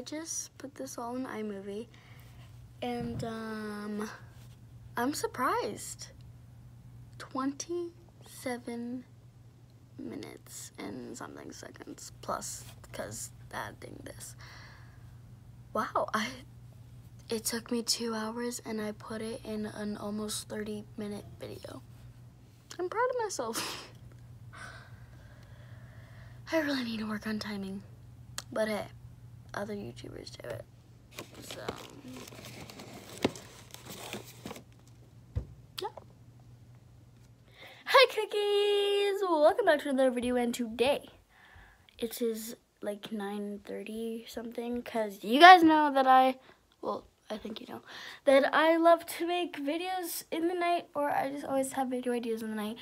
I just put this all in iMovie, and um, I'm surprised. 27 minutes and something seconds plus because adding this. Wow, I it took me two hours and I put it in an almost 30 minute video. I'm proud of myself. I really need to work on timing. But hey, other YouTubers do it. So, yeah. Hi cookies! Welcome back to another video and today it is like 9.30 something because you guys know that I, well, I think you know, that I love to make videos in the night or I just always have video ideas in the night.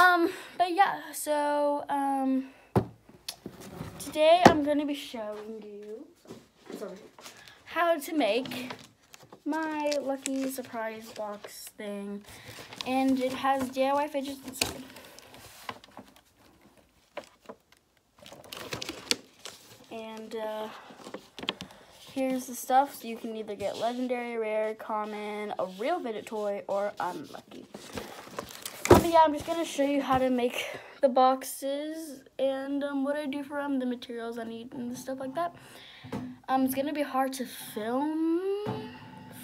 Um, but yeah, so, um, today I'm going to be showing you sorry, how to make my lucky surprise box thing. And it has DIY fidgets inside. And uh, here's the stuff. So you can either get legendary, rare, common, a real fidget toy, or unlucky. Um, but yeah, I'm just going to show you how to make the boxes and um, what I do for them, the materials I need, and stuff like that. Um, it's going to be hard to film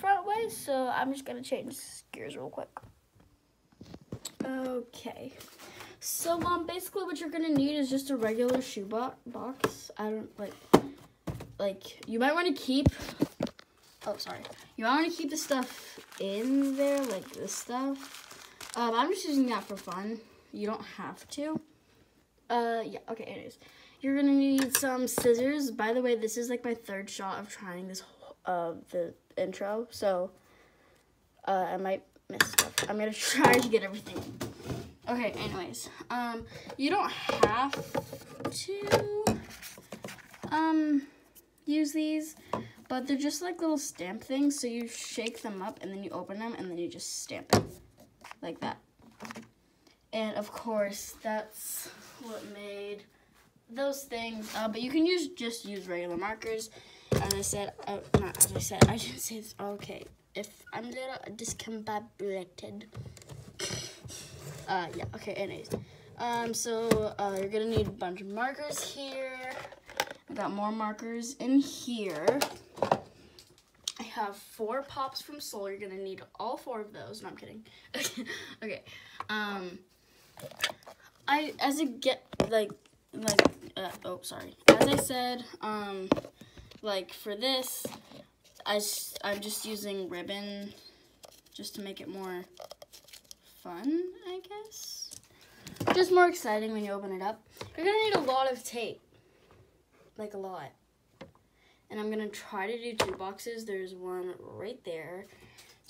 front way, so I'm just going to change gears real quick. Okay. So, um, basically what you're going to need is just a regular shoe bo box. I don't, like, like, you might want to keep, oh, sorry. You might want to keep the stuff in there, like this stuff. Um, I'm just using that for fun. You don't have to. Uh, yeah, okay, anyways. You're gonna need some scissors. By the way, this is like my third shot of trying this, uh, the intro. So, uh, I might miss stuff. I'm gonna try to get everything. Okay, anyways. Um, you don't have to, um, use these, but they're just like little stamp things. So you shake them up and then you open them and then you just stamp it like that. And of course, that's what made those things. Uh, but you can use just use regular markers. As I said, uh, not as I said, I didn't say this. Okay, if I'm a little discombobulated. Uh, yeah, okay, anyways. Um, so, uh, you're gonna need a bunch of markers here. I got more markers in here. I have four pops from Soul. You're gonna need all four of those. No, I'm kidding. okay. Um, I as a get like like uh, oh sorry. As I said, um, like for this, I I'm just using ribbon just to make it more fun, I guess. Just more exciting when you open it up. You're gonna need a lot of tape, like a lot. And I'm gonna try to do two boxes. There's one right there.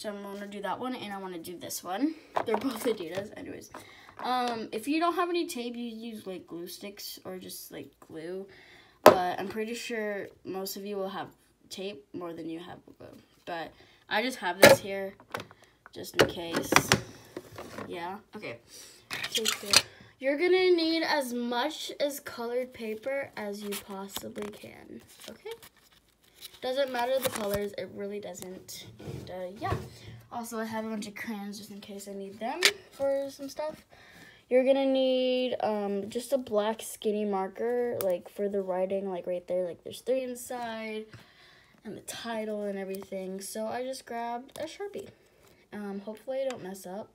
So I'm gonna do that one and I wanna do this one. They're both Adidas, anyways. Um, if you don't have any tape, you use like glue sticks or just like glue. But I'm pretty sure most of you will have tape more than you have glue. But I just have this here just in case. Yeah, okay. You're gonna need as much as colored paper as you possibly can, okay? Doesn't matter the colors, it really doesn't. And uh, yeah, also I have a bunch of crayons just in case I need them for some stuff. You're gonna need um, just a black skinny marker, like for the writing, like right there, like there's three inside, and the title and everything. So I just grabbed a Sharpie. Um, hopefully I don't mess up.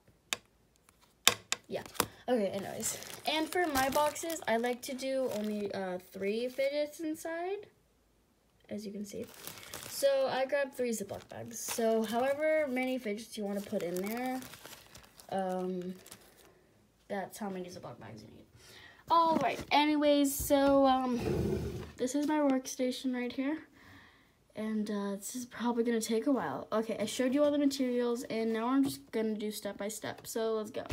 Yeah. Okay, anyways. And for my boxes, I like to do only uh, three fidgets inside as you can see. So I grabbed three Ziploc bags. So however many fidgets you want to put in there, um, that's how many Ziploc bags you need. All right, anyways, so um, this is my workstation right here. And uh, this is probably to take a while. Okay, I showed you all the materials, and now I'm just to do step by step. So let's go.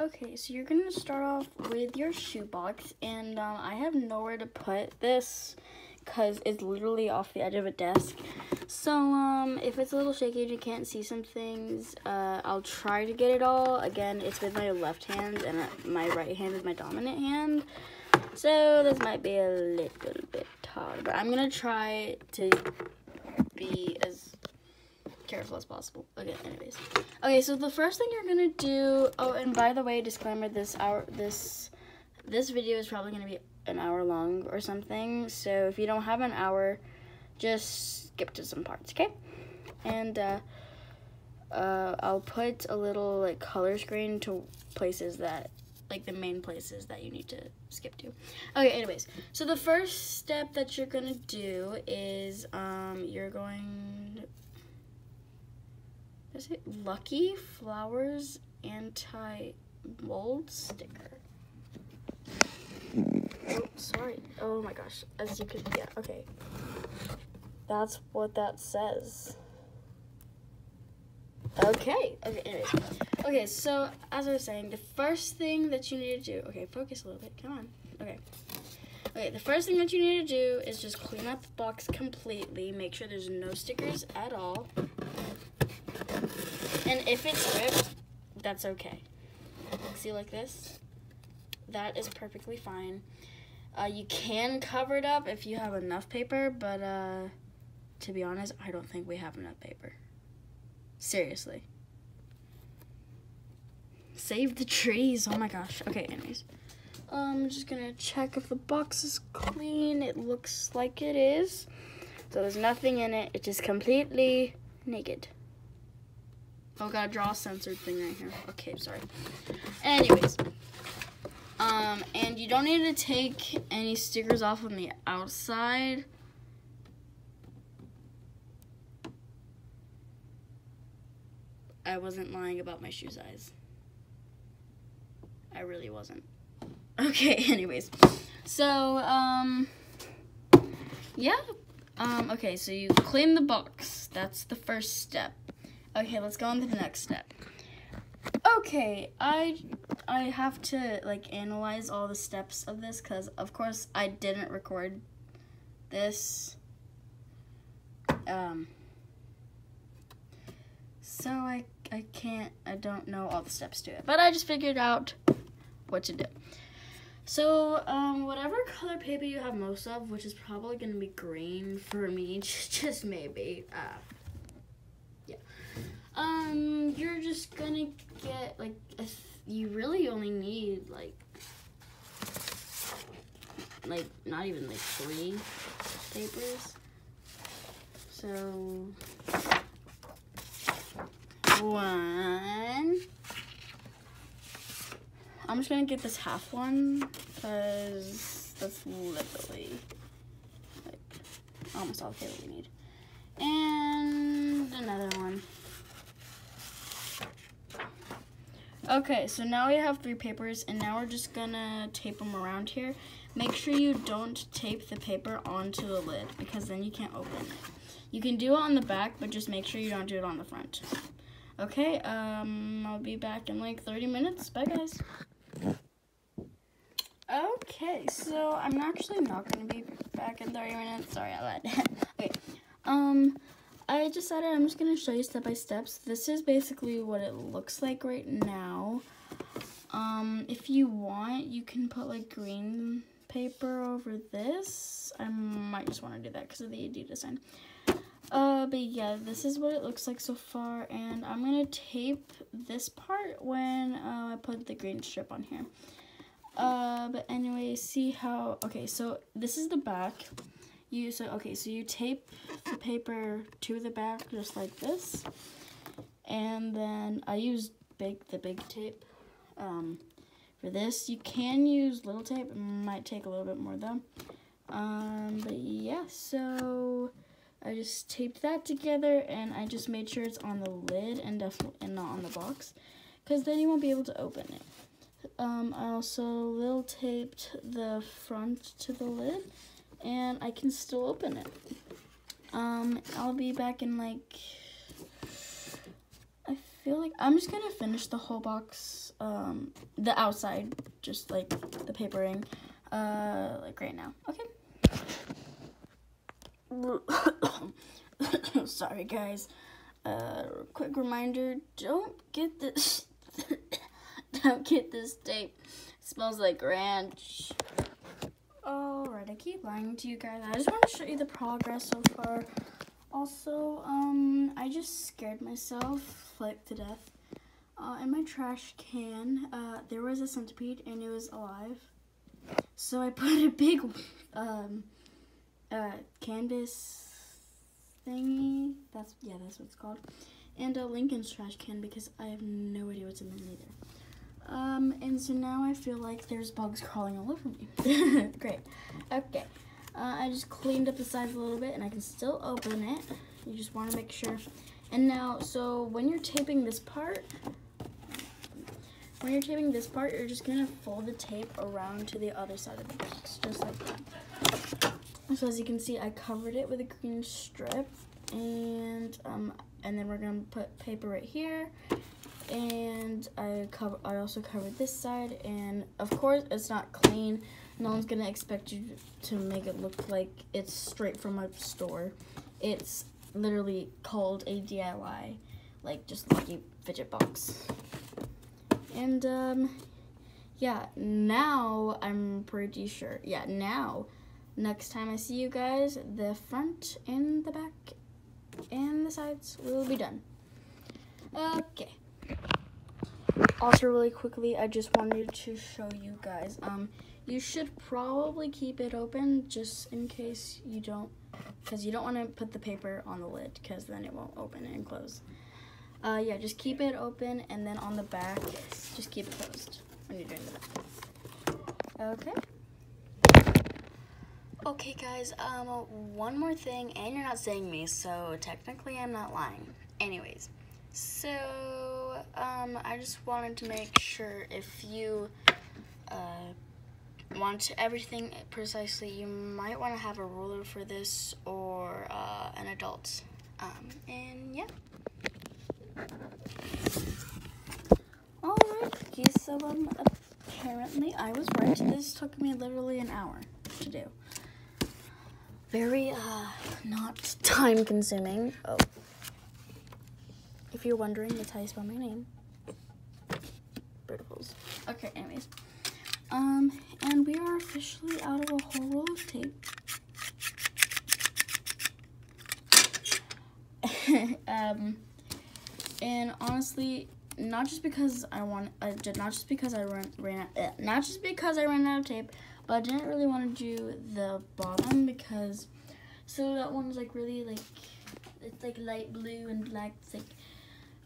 Okay, so you're to start off with your shoebox, and um, I have nowhere to put this because it's literally off the edge of a desk. So, um, if it's a little shaky and you can't see some things, uh, I'll try to get it all. Again, it's with my left hand, and my right hand is my dominant hand. So, this might be a little bit hard, but I'm gonna try to be as careful as possible. Okay, anyways. Okay, so the first thing you're gonna do. Oh, and by the way, disclaimer: this hour, this this video is probably gonna be an hour long or something. So if you don't have an hour, just skip to some parts, okay? And uh, uh, I'll put a little like color screen to places that like the main places that you need to skip to. Okay, anyways, so the first step that you're gonna do is um, you're going. Is it Lucky Flowers anti mold sticker? Oh, sorry. Oh my gosh. As you can, yeah. Okay. That's what that says. Okay. Okay. Anyways. Okay. So as I was saying, the first thing that you need to do. Okay. Focus a little bit. Come on. Okay. Okay. The first thing that you need to do is just clean up the box completely. Make sure there's no stickers at all. And if it's ripped, that's okay. See like this? That is perfectly fine. Uh, you can cover it up if you have enough paper, but uh, to be honest, I don't think we have enough paper. Seriously. Save the trees. Oh my gosh. Okay, anyways. Um, I'm just gonna check if the box is clean. It looks like it is. So there's nothing in it. It's just completely naked. Oh, gotta draw a censored thing right here. Okay, sorry. Anyways. Um, and you don't need to take any stickers off on the outside. I wasn't lying about my shoe size. I really wasn't. Okay, anyways. So, um, yeah. Um, okay, so you clean the box. That's the first step. Okay, let's go on to the next step. Okay, I I have to like analyze all the steps of this because of course I didn't record this. Um, so I I can't I don't know all the steps to it, but I just figured out what to do. So, um, whatever color paper you have most of, which is probably going to be green for me, just maybe. Uh. Um, you're just to get, like, you really only need, like, like, not even, like, three papers. So, one. I'm just gonna get this half one because that's literally like almost all the paper we need. And another one. Okay, so now we have three papers and now we're just gonna tape them around here. Make sure you don't tape the paper onto the lid because then you can't open it. You can do it on the back, but just make sure you don't do it on the front. Okay, um, I'll be back in like 30 minutes. Bye, guys. Okay, so I'm actually not to be back in 30 minutes. Sorry, I lied. okay, um, I decided I'm just going to show you step by steps. This is basically what it looks like right now. Um, if you want, you can put like green paper over this. I might just want to do that because of the AD design. Uh, but yeah, this is what it looks like so far, and I'm gonna tape this part when uh, I put the green strip on here. Uh, but anyway, see how, okay, so this is the back. You, so, okay, so you tape the paper to the back just like this. And then I use big, the big tape, um, for this. You can use little tape, it might take a little bit more though. Um, but yeah, so I just taped that together and I just made sure it's on the lid and definitely and not on the box because then you won't be able to open it. Um, I also little taped the front to the lid and I can still open it. Um, I'll be back in like, I feel like, I'm just gonna finish the whole box, um, the outside, just like the papering, uh, like right now. Okay. Sorry, guys. Uh, quick reminder: don't get this. don't get this tape. It smells like ranch. Alright, I keep lying to you guys. I just want to show you the progress so far. Also, um, I just scared myself, like, to death. Uh, in my trash can, uh, there was a centipede and it was alive. So I put a big, um, uh, canvas thingy. That's, yeah, that's what it's called. And a Lincoln's trash can because I have no idea what's in there either. Um, and so now I feel like there's bugs crawling all over me. Great. Okay. Uh, I just cleaned up the sides a little bit and I can still open it. You just want to make sure. And now, so when you're taping this part, when you're taping this part, you're just going to fold the tape around to the other side of the box, just like that. So as you can see, I covered it with a green strip and um, and then we're going to put paper right here and I cover I also covered this side and of course it's not clean. No one's gonna expect you to make it look like it's straight from a store. It's literally called a DIY like just lucky fidget box. And um yeah now I'm pretty sure yeah now next time I see you guys the front and the back and the sides will be done. Okay also really quickly i just wanted to show you guys um you should probably keep it open just in case you don't because you don't want to put the paper on the lid because then it won't open and close. Uh yeah just keep it open and then on the back just keep it closed when you're doing back okay? Okay guys um one more thing and you're not saying me so technically i'm not lying. Anyways so, um, I just wanted to make sure if you uh, want everything precisely, you might want to have a ruler for this or uh, an adult. Um, and yeah. Alright, so um, apparently I was right. This took me literally an hour to do. Very, uh, not time consuming. Oh. If you're wondering, that's how you spell my name. Brutables. Okay, anyways. Um, and we are officially out of a whole roll of tape. um, and honestly, not just because I want, uh, not just because I ran, ran out, uh, not just because I ran out of tape, but I didn't really want to do the bottom because, so that one's like really like, it's like light blue and black, it's like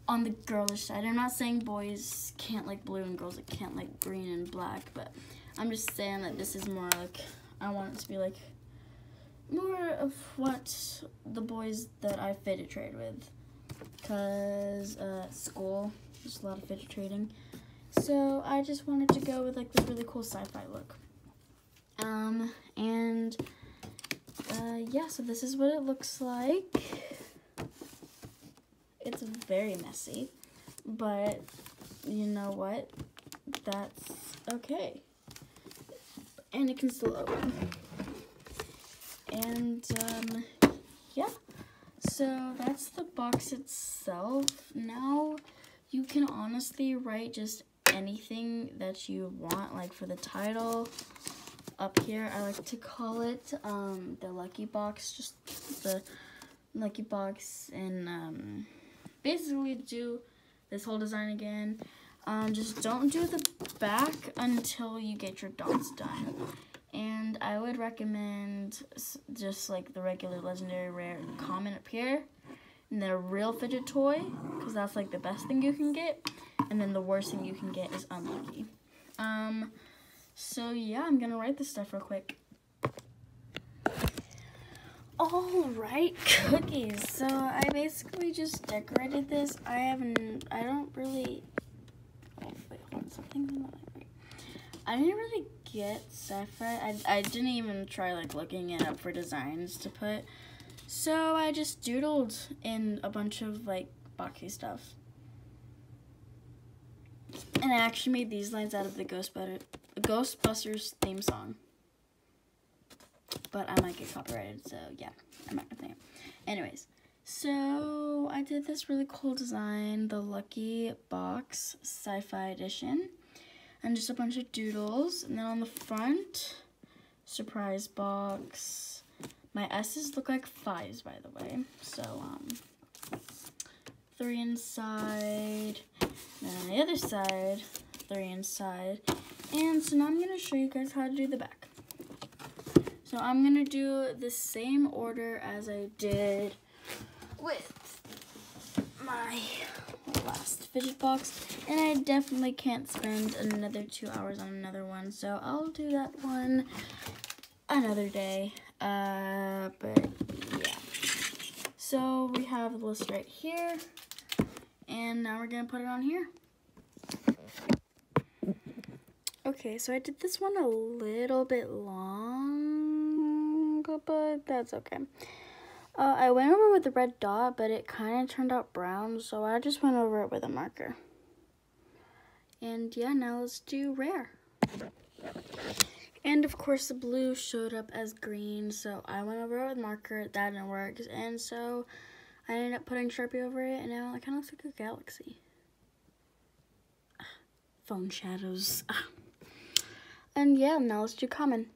on the girlish side. I'm not saying boys can't like blue and girls can't like green and black, but I'm just saying that this is more like, I want it to be like more of what the boys that I fidget trade with. Because uh, school, there's a lot of fidget trading. So I just wanted to go with like this really cool sci-fi look. Um, and uh, yeah, so this is what it looks like. It's very messy, but you know what? That's okay. And it can still open. And, um, yeah. So that's the box itself. Now you can honestly write just anything that you want, like for the title. Up here, I like to call it um, the lucky box, just the lucky box and um, basically do this whole design again. Um, just don't do the back until you get your dots done. And I would recommend just like the regular legendary rare common up here. And then a real fidget toy, because that's like the best thing you can get. And then the worst thing you can get is unlucky. Um, so yeah, I'm gonna write this stuff real quick. Alright, cookies. So I basically just decorated this. I haven't, I don't really, oh wait, hold on, I didn't really get sapphire. I, I didn't even try like looking it up for designs to put. So I just doodled in a bunch of like boxy stuff. And I actually made these lines out of the Ghostbusters theme song but I might get copyrighted, so yeah, I'm not gonna it. Anyways, so I did this really cool design, the Lucky Box Sci-Fi Edition, and just a bunch of doodles, and then on the front, surprise box. My S's look like fives, by the way. So, um, three inside, and on the other side, three inside. And so now I'm going to show you guys how to do the back. So I'm going to do the same order as I did with my last fidget box. And I definitely can't spend another two hours on another one. So I'll do that one another day. Uh, but yeah. So we have the list right here. And now we're going to put it on here. Okay, so I did this one a little bit long, but that's okay. Uh, I went over with the red dot, but it kind of turned out brown, so I just went over it with a marker. And yeah, now let's do rare. And of course the blue showed up as green, so I went over it with marker, that didn't work, and so I ended up putting Sharpie over it, and now it kind of looks like a galaxy. Phone shadows. And yeah, now let's do common.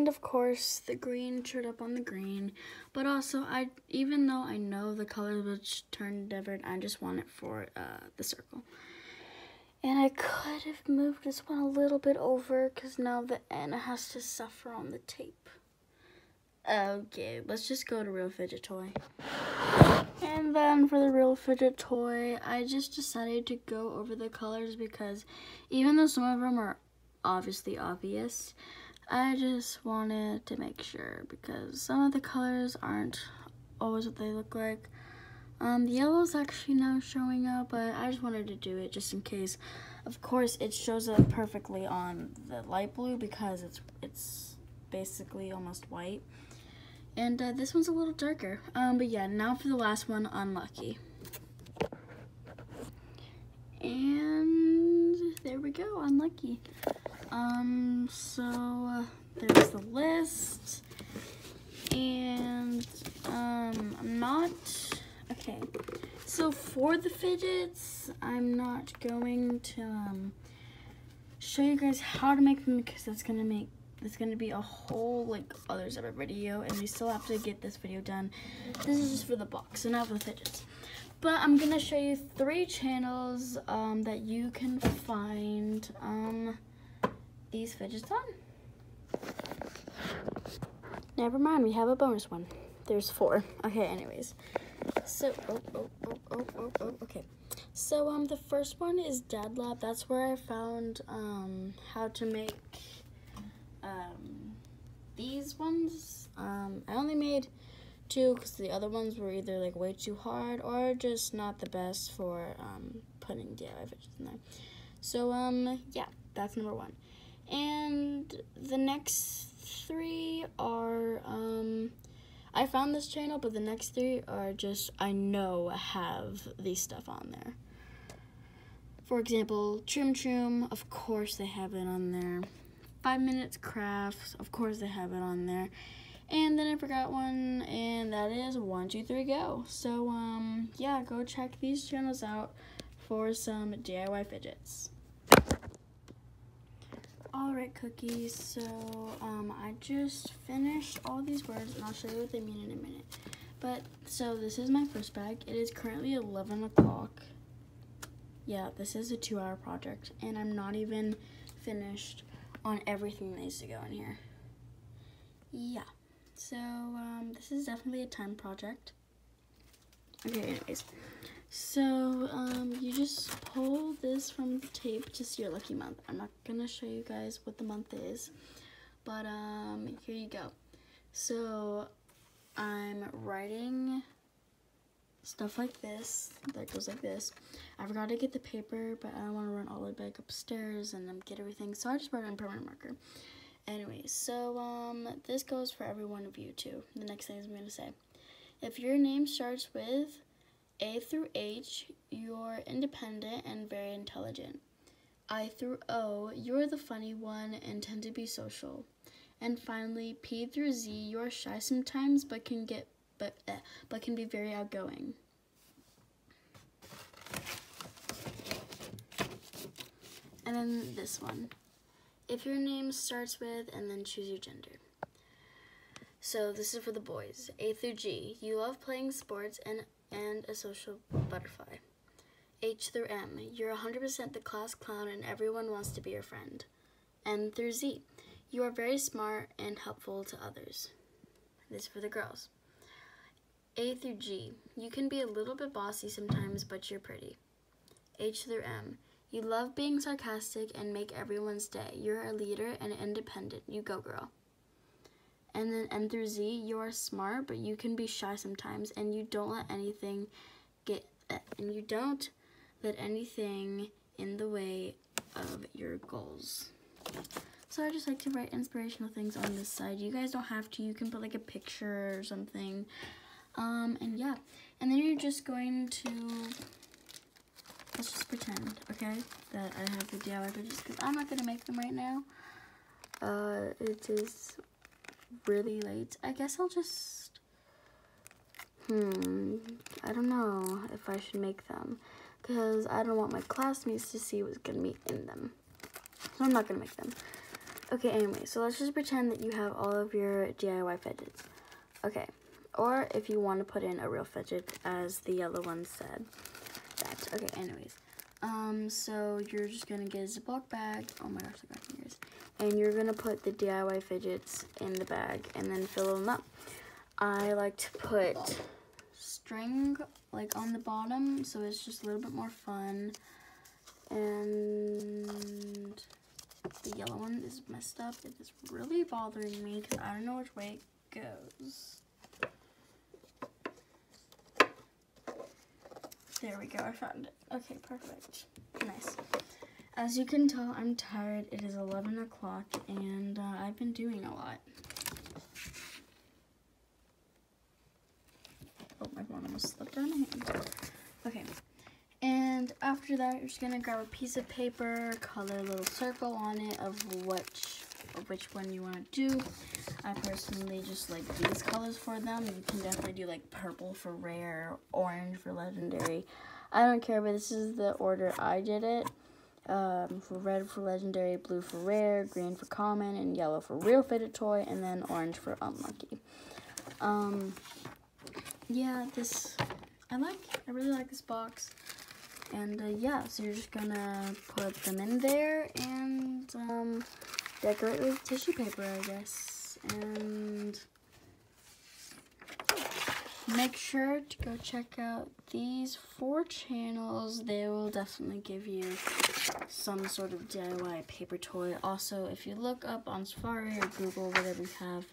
And of course, the green showed up on the green. But also, I even though I know the colors would turn different, I just want it for uh, the circle. And I could have moved this one a little bit over because now the N has to suffer on the tape. Okay, let's just go to Real Fidget Toy. And then for the Real Fidget Toy, I just decided to go over the colors because even though some of them are obviously obvious, I just wanted to make sure because some of the colors aren't always what they look like. Um, the yellow is actually now showing up, but I just wanted to do it just in case. Of course, it shows up perfectly on the light blue because it's it's basically almost white. And uh, this one's a little darker. Um, but yeah, now for the last one, Unlucky. And there we go, Unlucky. Um, so there's the list. And um, I'm not, okay. So for the fidgets, I'm not going to um, show you guys how to make them because that's going to make it's gonna be a whole like other separate video and we still have to get this video done this is just for the box and not for the fidgets but i'm gonna show you three channels um, that you can find um, these fidgets on. Never mind we have a bonus one. There's four. Okay anyways. So oh oh oh oh oh, oh okay. So um the first one is DadLab. That's where i found um how to make um, these ones, um, I only made two because the other ones were either like way too hard or just not the best for um, putting DIY fidgets in there. So um, yeah, that's number one. And the next three are um, I found this channel, but the next three are just I know have these stuff on there. For example, Troom Troom, of course they have it on there. Five Minutes Crafts. Of course, they have it on there. And then I forgot one, and that is One Two Three Go. So, um, yeah, go check these channels out for some DIY fidgets. Alright, cookies, so, um, I just finished all these words, and I'll show you what they mean in a minute. But, so, this is my first bag. It is currently 11 o'clock. Yeah, this is a two-hour project, and I'm not even finished on everything that needs to go in here. Yeah, so um, this is definitely a time project. Okay, anyways, so um, you just pull this from the tape to see your lucky month. I'm not gonna show you guys what the month is, but um, here you go. So I'm writing stuff like this that goes like this. I forgot to get the paper, but I don't want to run all the way back upstairs and um, get everything, so I just wrote it in permanent marker. Anyway, so um, this goes for every one of you too. The next thing I'm to say. If your name starts with A through H, you're independent and very intelligent. I through O, you're the funny one and tend to be social. And finally, P through Z, you're shy sometimes but can get but, eh, but can be very outgoing. And then this one. if your name starts with and then choose your gender. So this is for the boys. A through G. You love playing sports and, and a social butterfly. H through M. You're 100% the class clown and everyone wants to be your friend. N through Z. You are very smart and helpful to others. This is for the girls. A through G. You can be a little bit bossy sometimes, but you're pretty. H through M. You love being sarcastic and make everyone's day. You're a leader and independent. You go, girl. And then N through Z, you are smart, but you can be shy sometimes, and you don't let anything get, and you don't let anything in the way of your goals. So I just like to write inspirational things on this side. You guys don't have to. You can put like a picture or something. Um, and yeah. And then you're just going to let's just pretend, okay, that I have the DIY pages because I'm not gonna make them right now. Uh, it is really late. I guess I'll just, hmm, I don't know if I should make them because I don't want my classmates to see what's gonna be in them. So I'm not gonna make them. Okay, anyway, so let's just pretend that you have all of your DIY fidgets. Okay, or if you want to put in a real fidget as the yellow one said that. Okay, anyways. Um, so you're just gonna get a Ziploc bag. Oh my gosh, I got fingers. And you're gonna put the DIY fidgets in the bag and then fill them up. I like to put string like on the bottom so it's just a little bit more fun. And the yellow one is messed up. It is really bothering me because I don't know which way it goes. There we go, I found it. Okay, perfect. Nice. As you can tell, I'm tired. It is 11 o'clock, and uh, I've been doing a lot. Oh, my phone almost slipped out my hand. Okay. And after that, you're just going to grab a piece of paper, color a little circle on it of which, of which one you want to do. I personally just like these colors for them. You can definitely do like purple for rare, orange for legendary. I don't care, but this is the order I did it. Um, for red for legendary, blue for rare, green for common, and yellow for real fidget toy, and then orange for unlucky. Um, yeah, this, I like, I really like this box. And uh, yeah, so you're just gonna put them in there and um, decorate with tissue paper, I guess and make sure to go check out these four channels. They will definitely give you some sort of DIY paper toy. Also, if you look up on Safari or Google, whatever you have,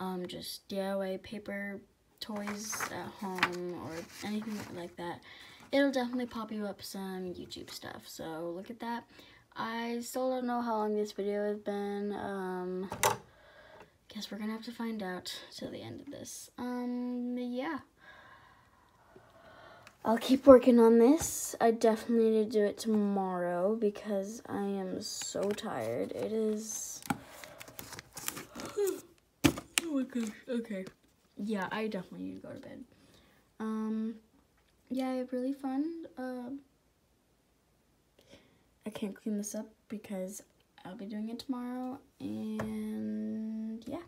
um, just DIY paper toys at home or anything like that, it'll definitely pop you up some YouTube stuff. So look at that. I still don't know how long this video has been. Um, guess we're gonna have to find out till the end of this. Um, yeah. I'll keep working on this. I definitely need to do it tomorrow because I am so tired. It is... oh my gosh, okay. Yeah, I definitely need to go to bed. Um, yeah, really fun. Uh, I can't clean this up because I'll be doing it tomorrow and yeah.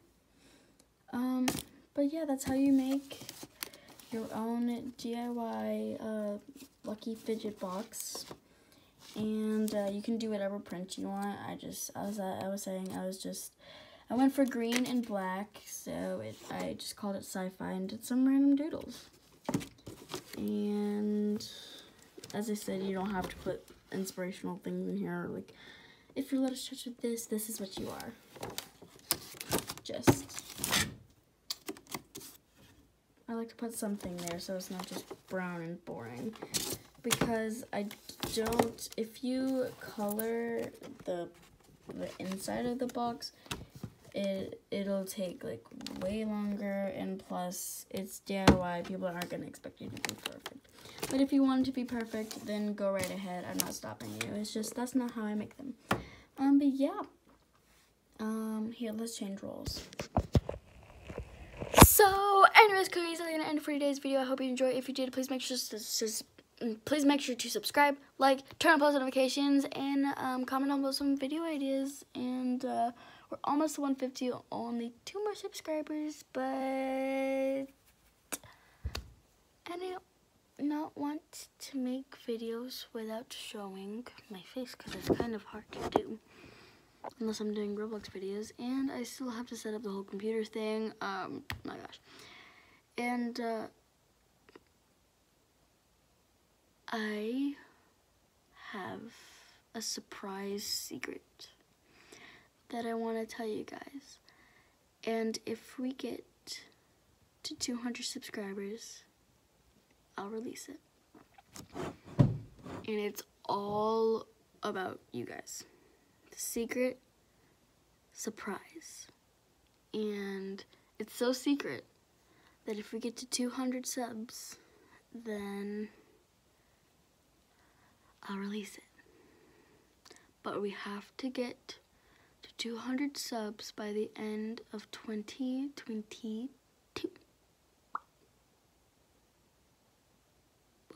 Um but yeah that's how you make your own DIY uh, lucky fidget box. And uh, you can do whatever print you want. I just uh, I was saying I was just I went for green and black so it I just called it sci-fi and did some random doodles. And as I said you don't have to put inspirational things in here like if you're Lotus Touch with this, this is what you are. Just, I like to put something there so it's not just brown and boring. Because I don't, if you color the, the inside of the box, it, it'll take like way longer and plus it's DIY, people aren't going to expect you to be perfect. But if you want to be perfect, then go right ahead. I'm not stopping you. It's just, that's not how I make them. Um, but yeah. Um, here, let's change roles. So, anyways, cookies, I'm gonna end for today's video. I hope you enjoyed. If you did, please make sure to mm, please make sure to subscribe, like, turn on post notifications, and um, comment on below some video ideas. And uh, we're almost to 150, only two more subscribers, but don't not want to make videos without showing my face because it's kind of hard to do unless I'm doing Roblox videos and I still have to set up the whole computer thing um my gosh and uh, I have a surprise secret that I want to tell you guys. And if we get to 200 subscribers, I'll release it. And it's all about you guys. The secret surprise. And it's so secret that if we get to 200 subs, then I'll release it. But we have to get to 200 subs by the end of 2022.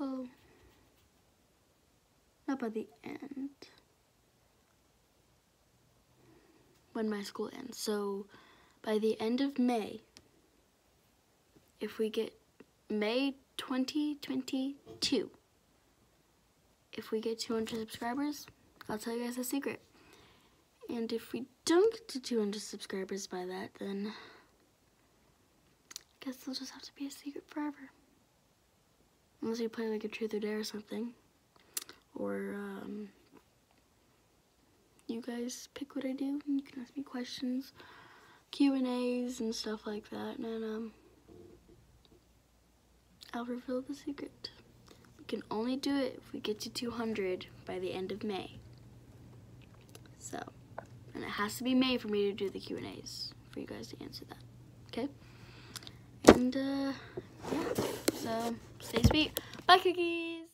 Well, not by the end. When my school ends. So by the end of May, if we get May 2022, if we get 200 subscribers, I'll tell you guys a secret. And if we don't get to 200 subscribers by that, then I guess it'll just have to be a secret forever. Unless you play like a truth or dare or something. Or, um, you guys pick what I do. And you can ask me questions, Q&As and stuff like that. And, um, I'll reveal the secret We can only do it if we get to 200 by the end of May. So, and it has to be May for me to do the Q&As for you guys to answer that. Okay? And, uh. So, stay sweet. Bye, cookies!